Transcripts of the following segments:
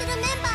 するメンバー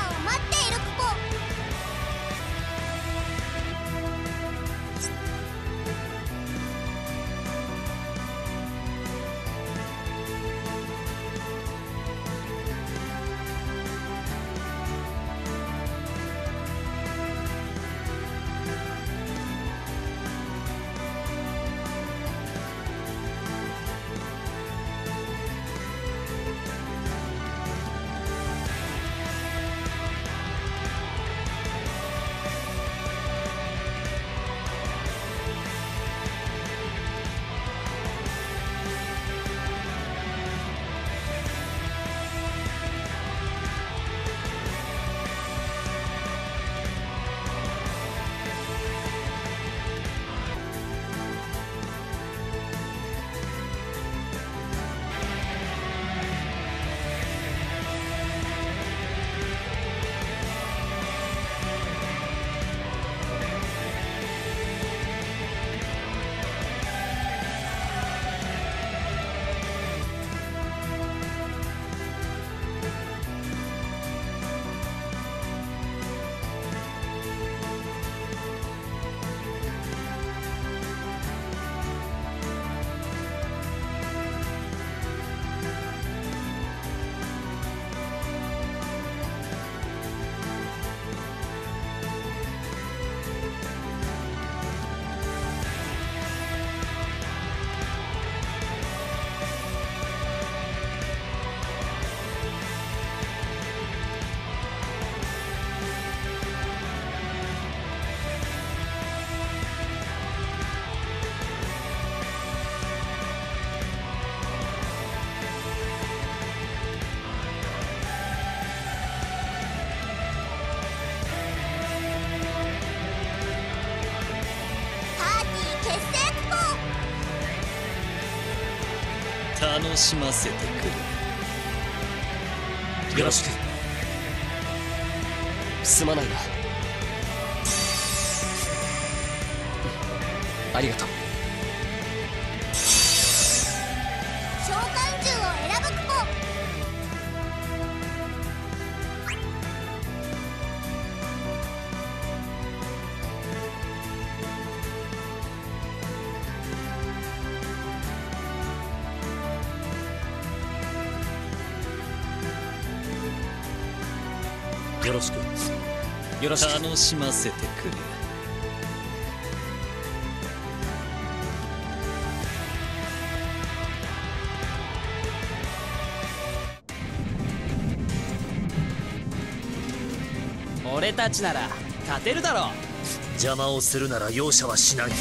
楽しませてくれ。よろしく。すまないな。ありがとうよろしく。よろしく。楽しませてくれ。俺たちなら勝てるだろう。邪魔をするなら容赦はしない。対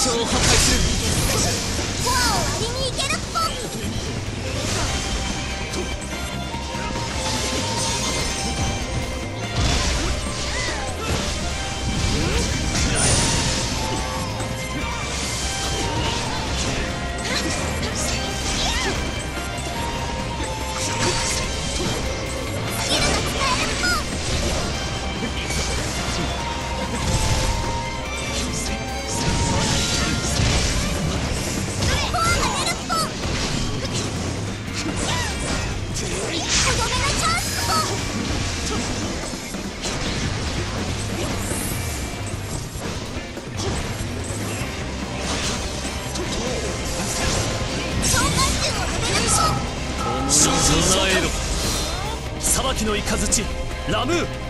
象を破壊する。裁きの雷ラムー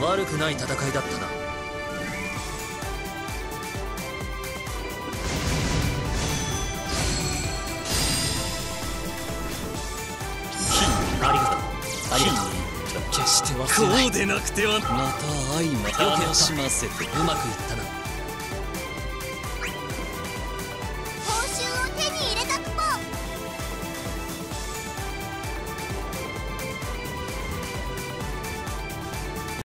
悪くない戦いだったな。忘れない。こうでなくてはまた愛の楽しませて。うまくいったな